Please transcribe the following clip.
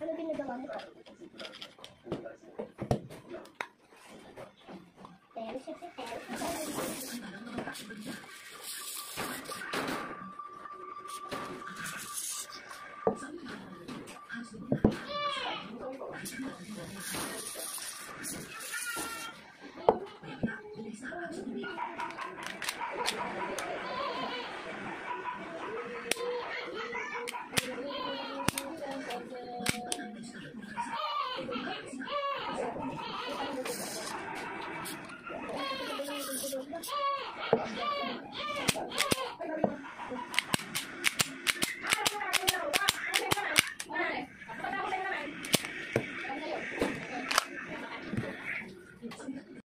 Ano ginagawa mo? Yeah. Okay.